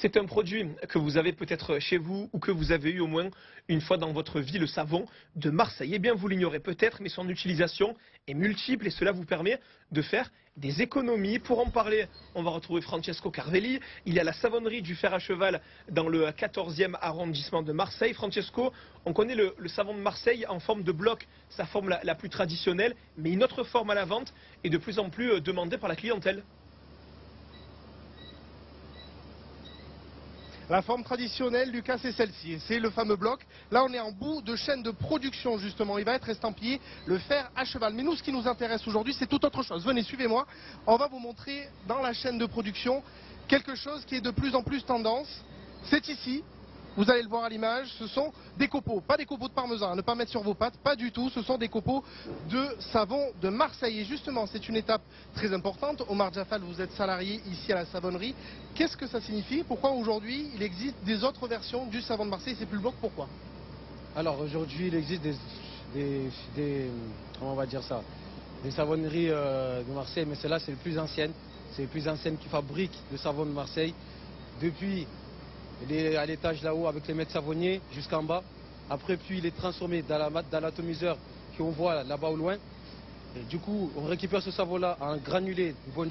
C'est un produit que vous avez peut-être chez vous ou que vous avez eu au moins une fois dans votre vie, le savon de Marseille. Eh bien, vous l'ignorez peut-être, mais son utilisation est multiple et cela vous permet de faire des économies. Pour en parler, on va retrouver Francesco Carvelli. Il y a la savonnerie du fer à cheval dans le 14e arrondissement de Marseille. Francesco, on connaît le, savon de Marseille en forme de bloc, sa forme la, la plus traditionnelle, mais une autre forme à la vente est de plus en plus euh, demandée par la clientèle. La forme traditionnelle, Lucas, c'est celle-ci. C'est le fameux bloc. Là, on est en bout de chaîne de production, justement. Il va être estampillé le fer à cheval. Mais nous, ce qui nous intéresse aujourd'hui, c'est tout autre chose. Venez, suivez-moi. On va vous montrer dans la chaîne de production quelque chose qui est de plus en plus tendance. C'est ici, vous allez le voir à l'image, ce sont des copeaux, pas des copeaux de parmesan, à ne pas mettre sur vos pattes, pas du tout, ce sont des copeaux de savon de Marseille. Et justement, c'est une étape très importante. Omar Jafal, vous êtes salarié ici à la savonnerie. Qu'est-ce que ça signifie? Pourquoi aujourd'hui il existe des autres versions du savon de Marseille? C'est plus le bloc, pourquoi? Alors aujourd'hui, il existe des, comment on va dire ça, des savonneries euh, de Marseille, mais celle-là c'est le plus ancienne. C'est le plus ancienne qui fabrique le savon de Marseille. Depuis est à l'étage là-haut avec les mètres savonniers jusqu'en bas. Après, puis il est transformé dans l'atomiseur qu'on voit là-bas au loin. du coup, on récupère ce savon-là en granulé de bon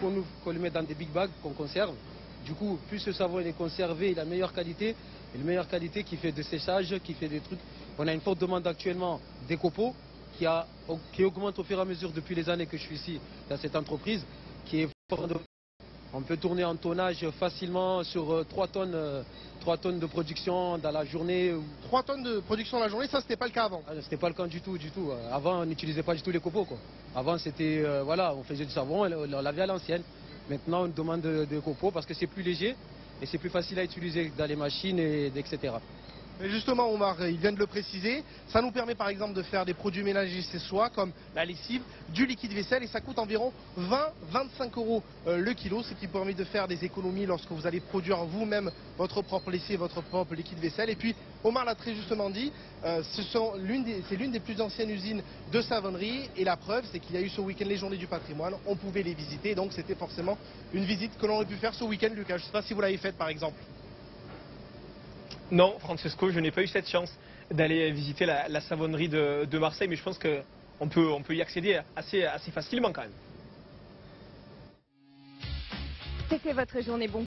qu'on nous le met dans des big bags qu'on conserve. Du coup, plus ce savon est conservé, il a meilleure qualité, une meilleure qualité qui fait de séchage, qui fait des trucs. On a une forte demande actuellement des copeaux qui, a, qui augmente au fur et à mesure depuis les années que je suis ici dans cette entreprise, qui est on peut tourner en tonnage facilement sur 3 euh, tonnes, 3 euh, tonnes de production dans la journée. 3 tonnes de production dans la journée, ça c'était pas le cas avant ah, C'était pas le cas du tout, du tout. Avant on n'utilisait pas du tout les copeaux. Quoi. Avant c'était, euh, voilà, on faisait du savon, on l'avait à l'ancienne. Maintenant on demande des copeaux parce que c'est plus léger et c'est plus facile à utiliser dans les machines, et, etc. Mais justement, Omar, il vient de le préciser, ça nous permet par exemple de faire des produits ménagers chez soi, comme la lessive, du liquide vaisselle, et ça coûte environ 20-25 euros euh, le kilo, ce qui permet de faire des économies lorsque vous allez produire vous-même votre propre lessive, votre propre liquide vaisselle. Et puis, Omar l'a très justement dit, euh, c'est l'une des plus anciennes usines de savonnerie, et la preuve, c'est qu'il y a eu ce week-end les journées du patrimoine, on pouvait les visiter, donc c'était forcément une visite que l'on aurait pu faire ce week-end, Lucas. Je ne sais pas si vous l'avez faite par exemple. Non, Francesco, je n'ai pas eu cette chance d'aller visiter la, savonnerie de, Marseille, mais je pense qu'on peut, on peut y accéder assez, assez facilement quand même. C'était votre journée bon